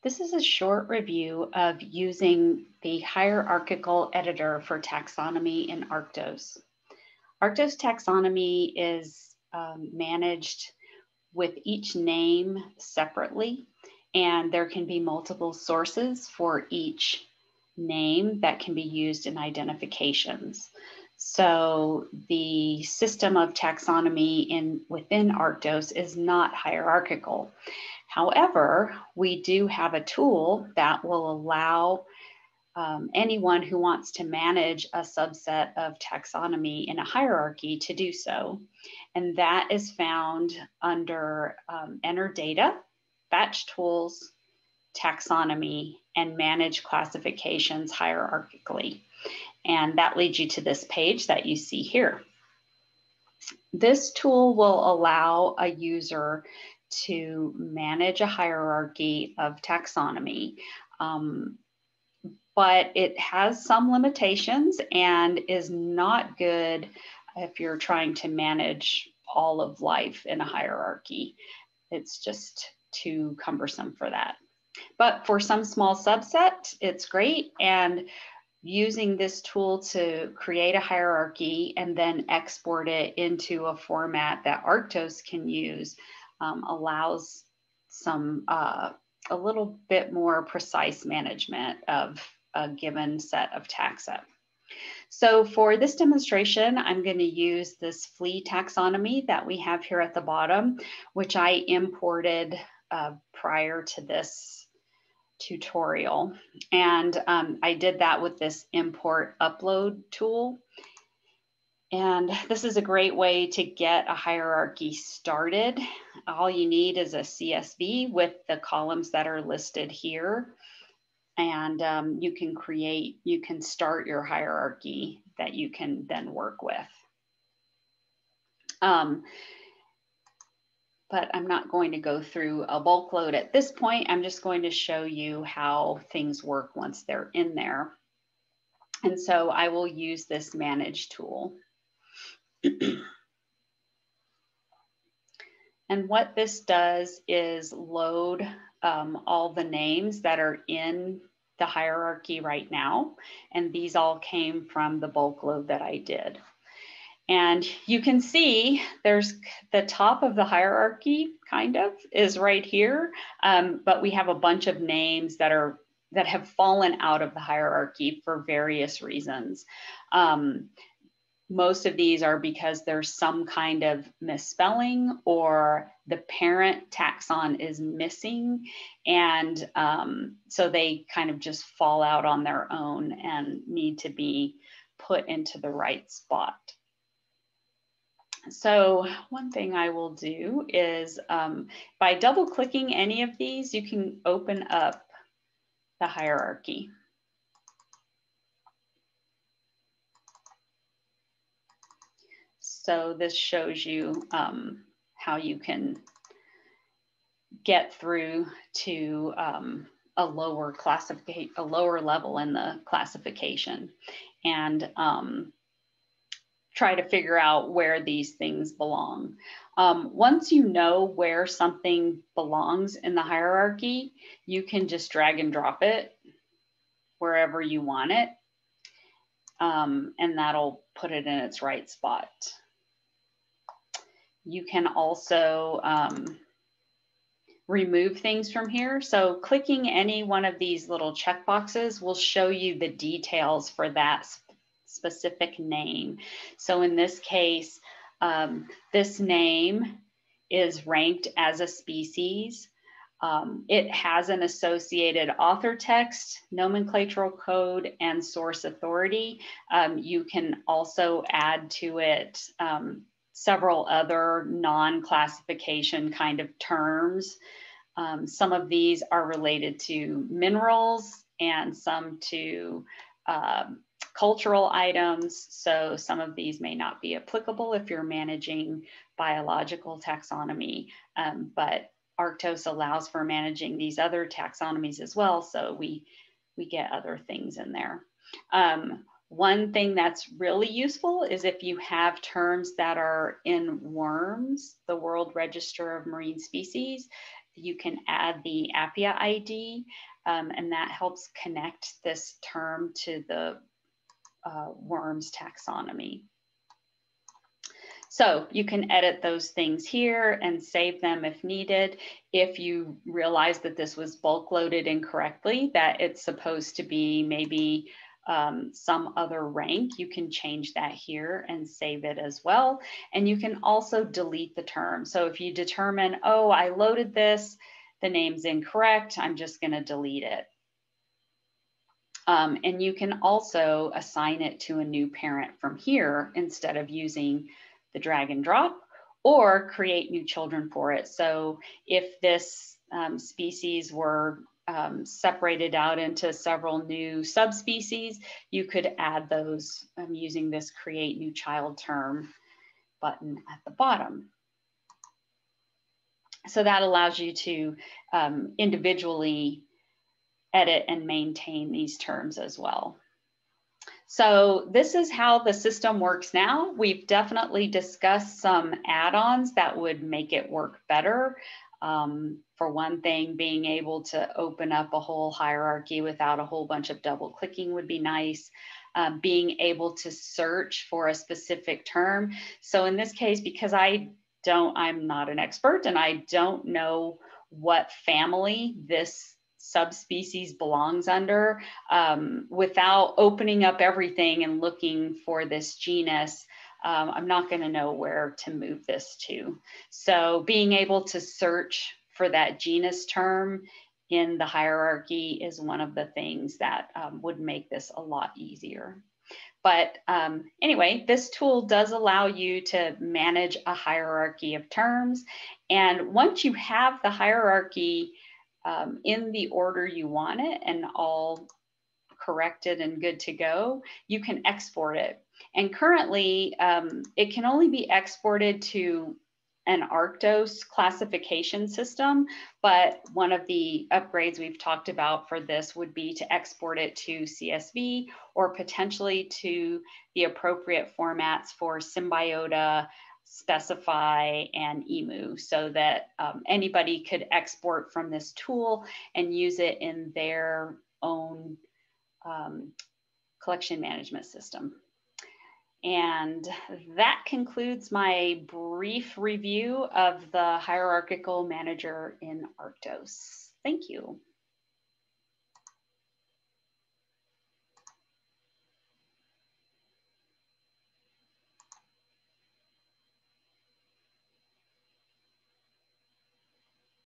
This is a short review of using the hierarchical editor for taxonomy in Arctos. Arctos taxonomy is um, managed with each name separately, and there can be multiple sources for each name that can be used in identifications. So the system of taxonomy in within Arctos is not hierarchical. However, we do have a tool that will allow um, anyone who wants to manage a subset of taxonomy in a hierarchy to do so. And that is found under um, Enter Data, Batch Tools, Taxonomy, and Manage Classifications hierarchically. And that leads you to this page that you see here. This tool will allow a user to manage a hierarchy of taxonomy. Um, but it has some limitations and is not good if you're trying to manage all of life in a hierarchy. It's just too cumbersome for that. But for some small subset, it's great. And using this tool to create a hierarchy and then export it into a format that Arctos can use um, allows some uh, a little bit more precise management of a given set of taxa. So for this demonstration, I'm going to use this flea taxonomy that we have here at the bottom, which I imported uh, prior to this tutorial. And um, I did that with this import upload tool. And this is a great way to get a hierarchy started. All you need is a CSV with the columns that are listed here. And um, you can create, you can start your hierarchy that you can then work with. Um, but I'm not going to go through a bulk load at this point. I'm just going to show you how things work once they're in there. And so I will use this manage tool. and what this does is load um, all the names that are in the hierarchy right now. And these all came from the bulk load that I did. And you can see there's the top of the hierarchy kind of is right here, um, but we have a bunch of names that are that have fallen out of the hierarchy for various reasons. Um, most of these are because there's some kind of misspelling or the parent taxon is missing. And um, so they kind of just fall out on their own and need to be put into the right spot. So one thing I will do is um, by double clicking any of these, you can open up the hierarchy. So this shows you um, how you can get through to um, a lower classification, a lower level in the classification. And um, try to figure out where these things belong. Um, once you know where something belongs in the hierarchy, you can just drag and drop it wherever you want it. Um, and that'll put it in its right spot. You can also um, remove things from here. So clicking any one of these little checkboxes will show you the details for that specific name. So in this case, um, this name is ranked as a species. Um, it has an associated author text, nomenclatural code, and source authority. Um, you can also add to it um, several other non-classification kind of terms. Um, some of these are related to minerals and some to um, cultural items. So some of these may not be applicable if you're managing biological taxonomy, um, but Arctos allows for managing these other taxonomies as well. So we, we get other things in there. Um, one thing that's really useful is if you have terms that are in WORMS, the World Register of Marine Species, you can add the Aphia ID, um, and that helps connect this term to the uh, WORMS taxonomy. So you can edit those things here and save them if needed. If you realize that this was bulk loaded incorrectly, that it's supposed to be maybe um, some other rank, you can change that here and save it as well. And you can also delete the term. So if you determine, oh, I loaded this, the name's incorrect, I'm just gonna delete it. Um, and you can also assign it to a new parent from here instead of using the drag and drop or create new children for it. So if this um, species were um, separated out into several new subspecies, you could add those um, using this create new child term button at the bottom. So that allows you to um, individually edit and maintain these terms as well. So this is how the system works now. We've definitely discussed some add-ons that would make it work better. Um, for one thing, being able to open up a whole hierarchy without a whole bunch of double clicking would be nice. Uh, being able to search for a specific term. So in this case, because I don't, I'm not an expert and I don't know what family this subspecies belongs under um, without opening up everything and looking for this genus. Um, I'm not going to know where to move this to. So being able to search for that genus term in the hierarchy is one of the things that um, would make this a lot easier. But um, anyway, this tool does allow you to manage a hierarchy of terms. And once you have the hierarchy um, in the order you want it and all corrected and good to go, you can export it. And currently, um, it can only be exported to an Arctos classification system, but one of the upgrades we've talked about for this would be to export it to CSV or potentially to the appropriate formats for Symbiota, specify and emu so that um, anybody could export from this tool and use it in their own um, collection management system. And that concludes my brief review of the hierarchical manager in Arctos. Thank you.